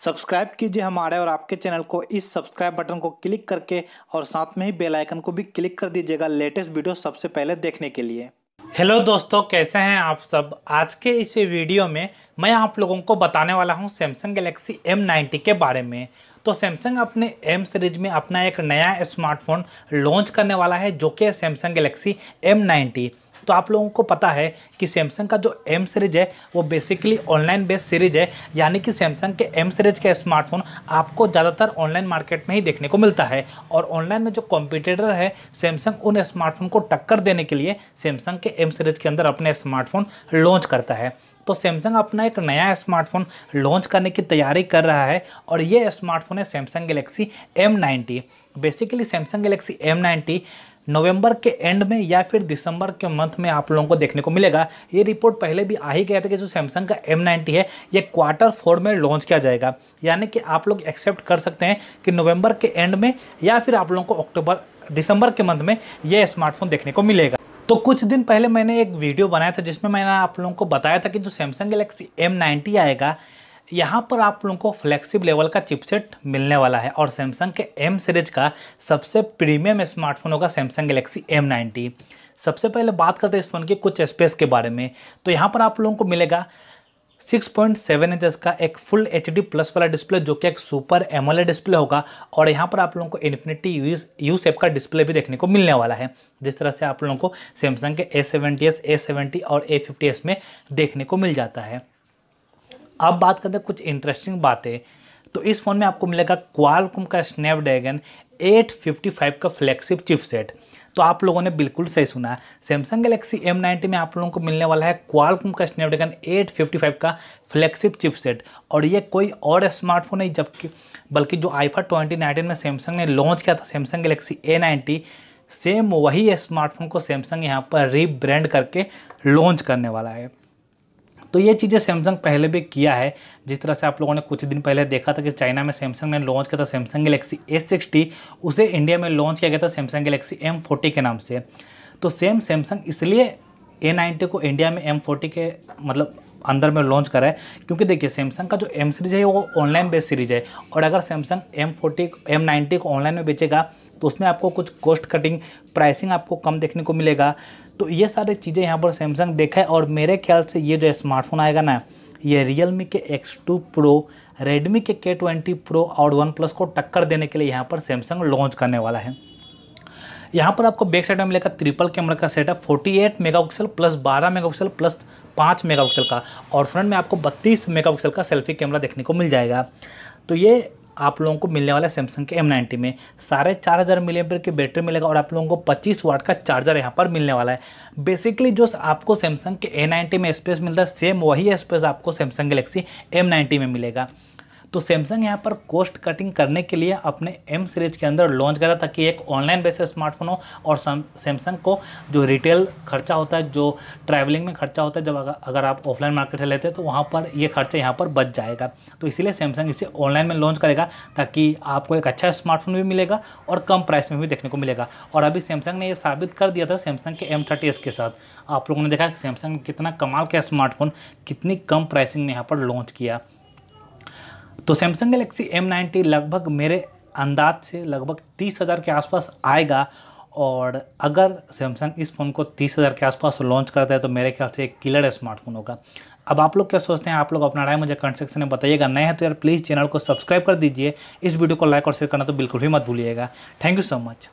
Subscribe कीजिए हमारे और आपके चैनल को। इस सब्सक्राइब बटन को क्लिक करके और साथ में ही बेल आइकन को भी क्लिक कर दीजिएगा लेटेस्ट वीडियो सबसे पहले देखने के लिए। हेलो दोस्तों, कैसे हैं आप सब? आज के इस वीडियो में मैं आप लोगों को बताने वाला हूँ सैमसंग गैलेक्सी M90 के बारे में। तो सैमसंग अपने एम सीरीज़ में अपना एक नया स्मार्टफ़ोन लॉन्च करने वाला है, जो कि सैमसंग गैलेक्सी M90 तो आप लोगों को पता है कि सैमसंग का जो एम सीरीज़ है, वो बेसिकली ऑनलाइन बेस्ड सीरीज़ है। यानी कि सैमसंग के एम सीरीज़ के स्मार्टफ़ोन आपको ज़्यादातर ऑनलाइन मार्केट में ही देखने को मिलता है। और ऑनलाइन में जो कॉम्पिटिटर है सैमसंग उन स्मार्टफ़ोन को टक्कर देने के लिए सैमसंग के एम सीरीज़ के अंदर अपने स्मार्टफ़ोन लॉन्च करता है। तो सैमसंग अपना एक नया स्मार्टफ़ोन लॉन्च करने की तैयारी कर रहा है और ये स्मार्टफ़ोन है Samsung Galaxy M90 basically Samsung Galaxy M90 नवंबर के एंड में या फिर दिसंबर के मंथ में आप लोगों को देखने को मिलेगा। ये रिपोर्ट पहले भी आ ही गया था कि जो सैमसंग का M90 है, ये क्वार्टर फोर में लॉन्च किया जाएगा। यानी कि आप लोग एक्सेप्ट कर सकते हैं कि नवंबर के एंड में या फिर आप लोगों को अक्टूबर दिसंबर के मंथ में ये स्मार्टफ़ोन देखने को मिलेगा। तो कुछ दिन पहले मैंने एक वीडियो बनाया था जिसमें मैंने आप लोगों को बताया था कि जो सैमसंग गैलेक्सी M90 आएगा यहाँ पर आप लोगों को फ्लेक्सिब लेवल का चिपसेट मिलने वाला है और सैमसंग के एम सीरीज़ का सबसे प्रीमियम स्मार्टफ़ोन होगा सैमसंग गलेक्सी एम नाइन्टी सबसे पहले बात करते हैं इस फ़ोन के कुछ स्पेस के बारे में। तो यहाँ पर आप लोगों को मिलेगा 6.7 पॉइंट इंचेस का एक फुल एचडी प्लस वाला डिस्प्ले जो कि एक सुपर एमोलेड डिस्प्ले होगा और यहाँ पर आप लोगों को इन्फिनिटी यूज़ यू सेप का डिस्प्ले भी देखने को मिलने वाला है। जिस तरह से आप लोगों को सैमसंग के A seventy S A seventy और ए फिफ्टी एस में देखने को मिल जाता है। अब बात करते हैं कुछ इंटरेस्टिंग बातें। तो इस फ़ोन में आपको मिलेगा क्वालकॉम का स्नैपड्रैगन 855 का फ्लैगशिप चिपसेट तो आप लोगों ने बिल्कुल सही सुना। है सैमसंग गैलेक्सी M90 में आप लोगों को मिलने वाला है क्वालकॉम का स्नैपड्रैगन 855 का फ्लैगशिप चिपसेट और ये कोई और स्मार्टफ़ोन नहीं, जबकि, बल्कि जो आईफा 2019 में सैमसंग ने लॉन्च किया था सैमसंग गैलेक्सी A90 सेम वही स्मार्टफ़ोन को सैमसंग यहाँ पर रीब्रांड करके लॉन्च करने वाला है। तो ये चीज़ें सैमसंग पहले भी किया है। जिस तरह से आप लोगों ने कुछ दिन पहले देखा था कि चाइना में सैमसंग ने लॉन्च किया था सैमसंग गलेक्सी एस सिक्सटी उसे इंडिया में लॉन्च किया गया था सैमसंग गलेक्सी एम फोर्टी के नाम से। तो सेम सैमसंग इसलिए ए नाइन्टी को इंडिया में एम फोर्टी के मतलब अंदर में लॉन्च करा है, क्योंकि देखिए सैमसंग का जो एम सीरीज़ है, वो ऑनलाइन बेस्ड सीरीज़ है। और अगर Samsung M forty M ninety को ऑनलाइन में बेचेगा तो उसमें आपको कुछ कॉस्ट कटिंग प्राइसिंग आपको कम देखने को मिलेगा। तो ये सारी चीज़ें यहाँ पर सैमसंग देखा है, और मेरे ख्याल से ये जो स्मार्टफ़ोन आएगा ना, ये रियल मी के एक्स टू प्रो रेडमी के के ट्वेंटी प्रो और वन प्लस को टक्कर देने के लिए यहाँ पर सैमसंग लॉन्च करने वाला है। यहाँ पर आपको बैक साइड में मिलेगा ट्रिपल कैमरा का setup 48 megapixel plus 12 megapixel plus 5 megapixel का और फ्रंट में आपको 32 मेगापिक्सल का सेल्फी कैमरा देखने को मिल जाएगा। तो ये आप लोगों को मिलने वाला है सैमसंग के M90 में। साढ़े चार हज़ार मिली की बैटरी मिलेगा और आप लोगों को 25 वाट का चार्जर यहाँ पर मिलने वाला है। बेसिकली जो आपको सैमसंग के A90 में स्पेस मिलता है सेम वही स्पेस आपको सैमसंग गैलेक्सी M90 में मिलेगा। तो सैमसंग यहाँ पर कॉस्ट कटिंग करने के लिए अपने एम सीरीज़ के अंदर लॉन्च करा ताकि एक ऑनलाइन बेसिस स्मार्टफ़ोन हो और सैमसंग को जो रिटेल खर्चा होता है, जो ट्रैवलिंग में खर्चा होता है, जब अगर आप ऑफलाइन मार्केट से लेते हैं तो वहाँ पर ये खर्चा यहाँ पर बच जाएगा। तो इसीलिए सैमसंग इसे ऑनलाइन में लॉन्च करेगा ताकि आपको एक अच्छा स्मार्टफ़ोन भी मिलेगा और कम प्राइस में भी देखने को मिलेगा। और अभी सैमसंग ने ये साबित कर दिया था सैमसंग के एम के साथ। आप लोगों ने देखा सैमसंग ने कितना कमाल का स्मार्टफ़ोन कितनी कम प्राइसिंग में यहाँ पर लॉन्च किया। तो सैमसंग गलेक्सी एम लगभग मेरे अंदाज से लगभग तीस हज़ार के आसपास आएगा और अगर सैमसंग इस फ़ोन को तीस हज़ार के आसपास लॉन्च करता है तो मेरे ख्याल से एक किलर स्मार्टफ़ोन होगा। अब आप लोग क्या सोचते हैं? आप लोग अपना राय मुझे कमेंट सेक्शन में बताइएगा। नए हैं तो यार प्लीज़ चैनल को सब्सक्राइब कर दीजिए। इस वीडियो को लाइक और शेयर करना तो बिल्कुल भी मत भूलिएगा। Thank you so much